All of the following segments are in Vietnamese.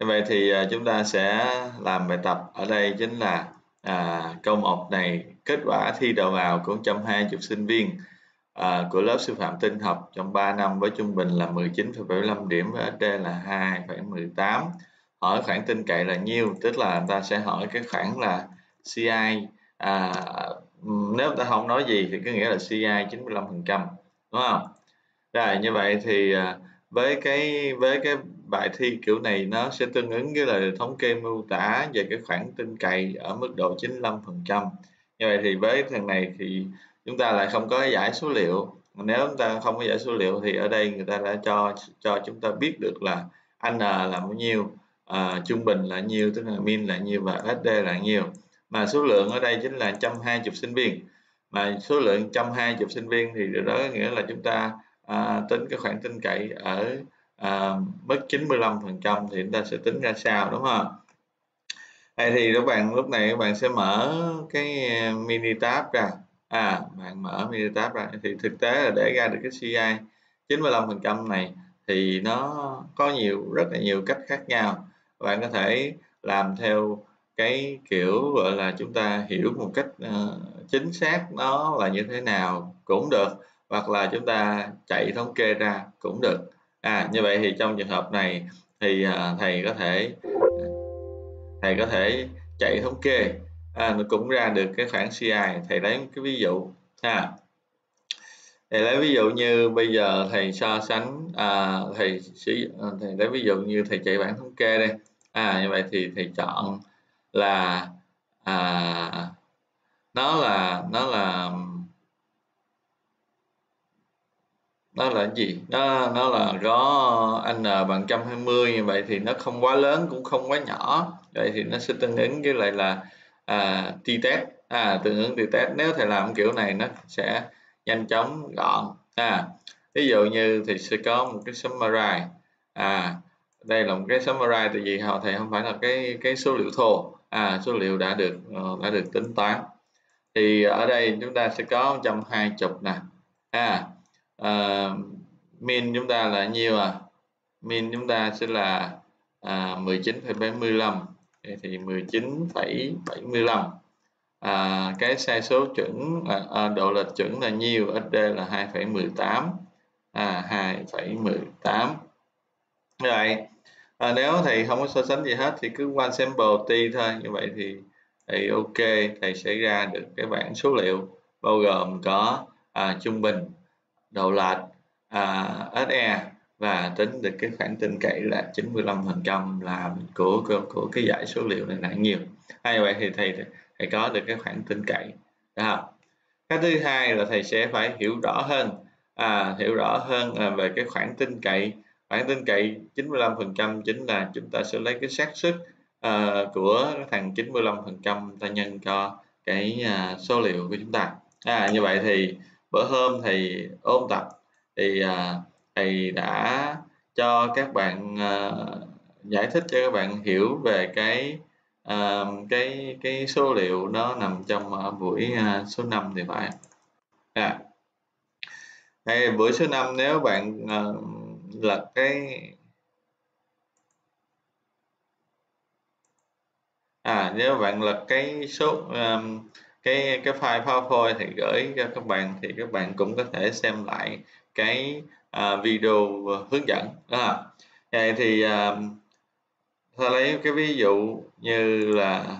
như vậy thì à, chúng ta sẽ làm bài tập ở đây chính là à, câu 1 này kết quả thi đầu vào của 120 sinh viên à, của lớp sư phạm tinh học trong 3 năm với trung bình là 19,75 điểm với SD là 2,18 hỏi khoảng tin cậy là nhiêu tức là ta sẽ hỏi cái khoảng là CI à, nếu ta không nói gì thì có nghĩa là CI 95% đúng không? Rồi như vậy thì à, với cái với cái bài thi kiểu này nó sẽ tương ứng với lời thống kê mô tả về cái khoảng tin cậy ở mức độ 95% như vậy thì với thằng này thì chúng ta lại không có giải số liệu. Nếu chúng ta không có giải số liệu thì ở đây người ta đã cho cho chúng ta biết được là n là bao nhiêu à, trung bình là nhiêu tức là min là nhiêu và sd là nhiêu. Mà số lượng ở đây chính là 120 sinh viên. Mà số lượng 120 sinh viên thì điều đó nghĩa là chúng ta à, tính cái khoảng tin cậy ở à, mức 95 phần trăm thì chúng ta sẽ tính ra sao đúng không đây thì các bạn lúc này các bạn sẽ mở cái eh, mini tab ra. À bạn mở mini tab ra. Thì thực tế là để ra được cái CI 95 phần trăm này thì nó có nhiều rất là nhiều cách khác nhau. Bạn có thể làm theo cái kiểu gọi là chúng ta hiểu một cách uh, chính xác nó là như thế nào cũng được hoặc là chúng ta chạy thống kê ra cũng được à như vậy thì trong trường hợp này thì à, thầy có thể thầy có thể chạy thống kê. À, nó cũng ra được cái khoản CI thầy lấy một cái ví dụ ha. Thầy lấy ví dụ như bây giờ thầy so sánh à, thầy sử à, thầy lấy ví dụ như thầy chạy bảng thống kê đây. À như vậy thì thầy chọn là à, nó là nó là nó là gì? Nó nó là có n bằng 120 như vậy thì nó không quá lớn cũng không quá nhỏ. Vậy thì nó sẽ tương ứng với lại là à, t test à tương ứng t test nếu thầy làm kiểu này nó sẽ nhanh chóng gọn. À ví dụ như thì sẽ có một cái summary à đây là một cái summary tại vì họ thầy không phải là cái cái số liệu thô. À số liệu đã được ờ, đã được tính toán. Thì ở đây chúng ta sẽ có 120 nè. À uh, min chúng ta là nhiêu à? Min chúng ta sẽ là à, 19,75 thì 19,75 à, cái sai số chuẩn à, à, độ lệch chuẩn là nhiêu? SD là 2,18 à, 2,18 rồi à, nếu thầy không có so sánh gì hết thì cứ one sample t thôi. Như vậy thì thì ok thầy sẽ ra được cái bảng số liệu bao gồm có à, trung bình độ lệch uh, à, SE và tính được cái khoảng tin cậy là 95% là của, của của cái giải số liệu này là nhiều. Hay vậy thì thầy thầy có được cái khoảng tin cậy. Đó cái thứ hai là thầy sẽ phải hiểu rõ hơn à, hiểu rõ hơn à, về cái khoảng tin cậy. Khoảng tin cậy 95% chính là chúng ta sẽ lấy cái xác suất à, của thằng 95% ta nhân cho cái à, số liệu của chúng ta. À, như vậy thì bữa hôm thầy ôn tập thì à, thầy đã cho các bạn à, giải thích cho các bạn hiểu về cái à, cái cái số liệu nó nằm trong à, buổi à, số 5 thì phải à. Dạ. Hay buổi số 5 nếu bạn à, lật cái à nếu bạn lật cái số um, cái cái file PowerPoint thì gửi cho các bạn thì các bạn cũng có thể xem lại cái uh, video hướng dẫn đó vậy thì uh, ta lấy cái ví dụ như là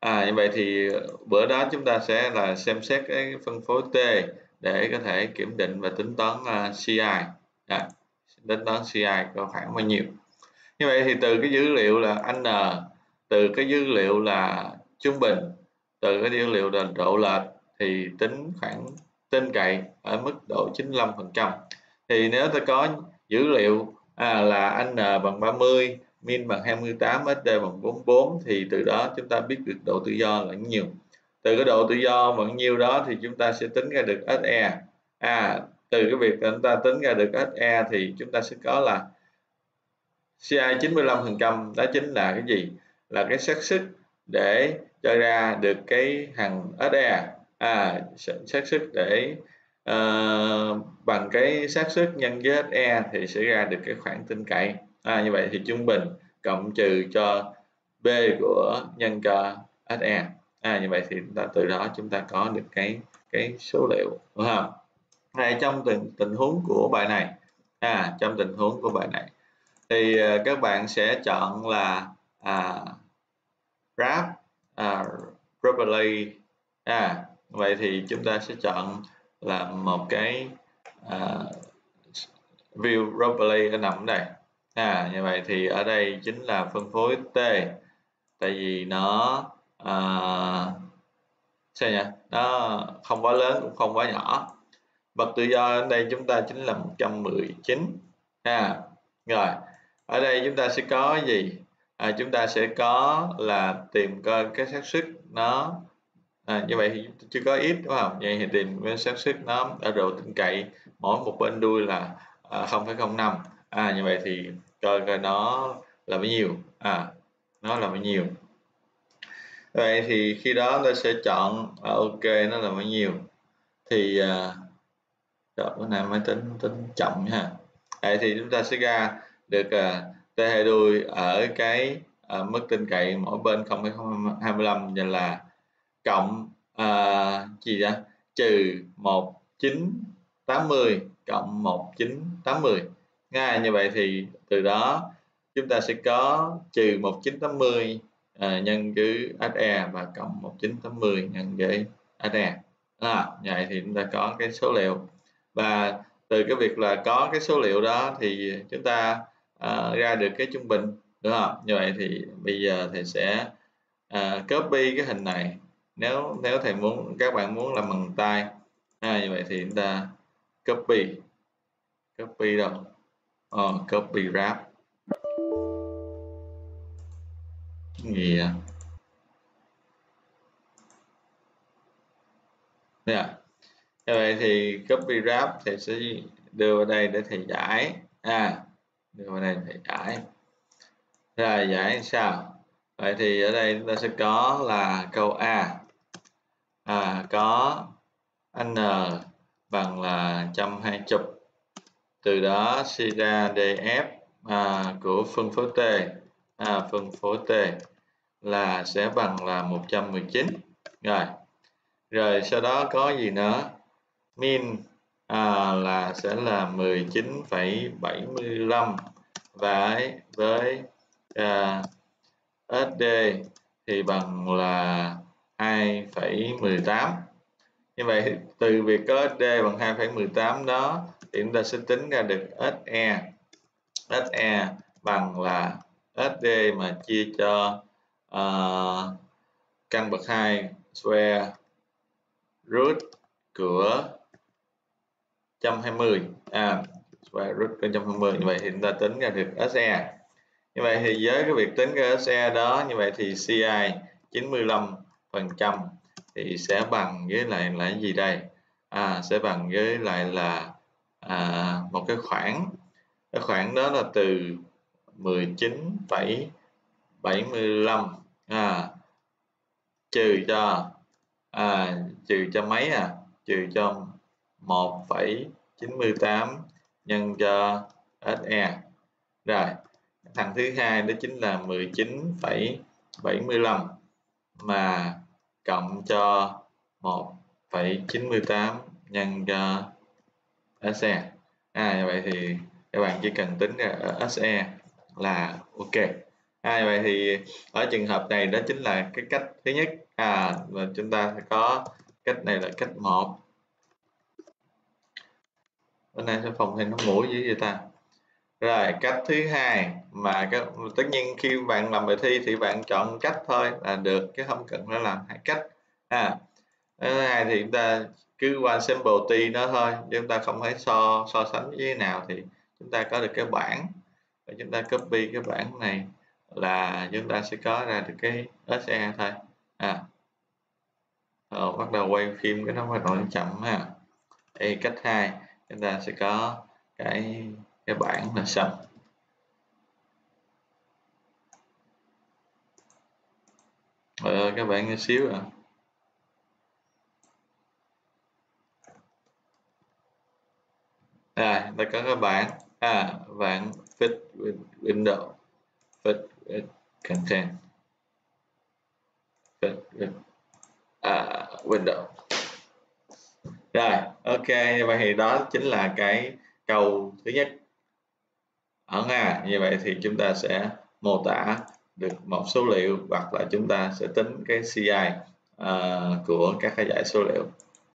à như vậy thì bữa đó chúng ta sẽ là xem xét cái phân phối T để có thể kiểm định và tính toán uh, CI à, tính toán CI có khoảng bao nhiêu? Như vậy thì từ cái dữ liệu là N từ cái dữ liệu là trung bình từ cái dữ liệu là độ lệch thì tính khoảng tin cậy ở mức độ 95% thì nếu ta có dữ liệu à, là n bằng 30 min bằng 28 sd bằng 44 thì từ đó chúng ta biết được độ tự do là nhiều. Từ cái độ tự do bao nhiêu đó thì chúng ta sẽ tính ra được SE à từ cái việc chúng ta tính ra được SE thì chúng ta sẽ có là CI 95% đó chính là cái gì? Là cái xác suất để cho ra được cái hằng SE à xác suất để uh, bằng cái xác suất nhân với SE thì sẽ ra được cái khoảng tin cậy. À, như vậy thì trung bình cộng trừ cho b của nhân cho se à, như vậy thì chúng ta từ đó chúng ta có được cái cái số liệu đúng không? Này trong tình tình huống của bài này à trong tình huống của bài này thì uh, các bạn sẽ chọn là à, Grab, à, properly. À vậy thì chúng ta sẽ chọn là một cái à, view properly nó nằm ở đây. À như vậy thì ở đây chính là phân phối t. Tại vì nó à, sao nhỉ? Nó không quá lớn cũng không quá nhỏ. Bậc tự do ở đây chúng ta chính là 119 à rồi. Ở đây chúng ta sẽ có gì? À, chúng ta sẽ có là tìm coi cái xác suất nó à, như vậy thì chưa có ít đúng không? Vậy thì tìm cái xác suất nó à, ở độ tin cậy mỗi một bên đuôi là à, 0,05 à như vậy thì coi coi nó là bao nhiêu. À nó là bao nhiêu. Vậy thì khi đó tôi sẽ chọn à, ok nó là bao nhiêu. Thì à, bữa nay máy tính tính chậm ha. Vậy thì chúng ta sẽ ra được à, t hai đuôi ở cái à, mức tin cậy mỗi bên 0,25 như là cộng à, gì đó trừ 1980 cộng 1980 Nga như vậy thì từ đó chúng ta sẽ có trừ 1980 à, nhân với SE và cộng 1980 nhân với SE à, như vậy thì chúng ta có cái số liệu. Và từ cái việc là có cái số liệu đó thì chúng ta uh, ra được cái trung bình đúng không? Như vậy thì bây giờ thầy sẽ uh, copy cái hình này. Nếu nếu thầy muốn các bạn muốn làm bằng tay à, như vậy thì chúng ta copy. Copy đâu? Oh, copy wrap. Gì à? Yeah. Như vậy thì copy wrap thầy sẽ đưa vào đây để thầy giải. À đưa này đây giải rồi giải sao? Vậy thì ở đây chúng ta sẽ có là câu A. À, có n bằng là 120 từ đó suy ra df à, của phân phối t. À, phân phối t là sẽ bằng là 119 rồi. Rồi sau đó có gì nữa? Min à, là sẽ là 19,75 và với à, SD thì bằng là 2,18 như vậy từ việc có SD bằng 2,18 đó thì chúng ta sẽ tính ra được SE SE bằng là SD mà chia cho uh, căn bậc 2 square root của 120 à và rút 120 như vậy thì chúng ta tính ra được SE như vậy thì với cái việc tính ra SE đó như vậy thì CI 95 phần trăm thì sẽ bằng với lại là gì đây? À, sẽ bằng với lại là à, một cái khoảng. Cái khoảng đó là từ 19,75 à, trừ cho à, trừ cho mấy à? Trừ cho 1,98 nhân cho SE rồi thằng thứ hai đó chính là 19,75 mà cộng cho 1,98 nhân cho SE à như vậy thì các bạn chỉ cần tính ra ở SE là ok. À, như vậy thì ở trường hợp này đó chính là cái cách thứ nhất. À và chúng ta có cách này là cách một bữa nay sẽ phòng thêm nó mũi dữ vậy ta. Rồi cách thứ hai mà cái, tất nhiên khi bạn làm bài thi thì bạn chọn cách thôi là được chứ không cần phải làm hai cách. À thứ hai thì chúng ta cứ qua sample t nó thôi chứ chúng ta không phải so so sánh với nào thì chúng ta có được cái bảng. Và chúng ta copy cái bảng này là chúng ta sẽ có ra được cái SE thôi. À. Ờ, bắt đầu quay phim cái nó bắt đầu chậm ha. Ê, cách hai chúng ta sẽ có cái cái bảng là xong ờ, các bạn nghe xíu à. Rồi ta có cái bảng. À bạn fit window. Fit with content. Fit with uh, window rồi ok như vậy thì đó chính là cái câu thứ nhất. Ở nga như vậy thì chúng ta sẽ mô tả được một số liệu hoặc là chúng ta sẽ tính cái CI uh, ờ, của các cái giải số liệu.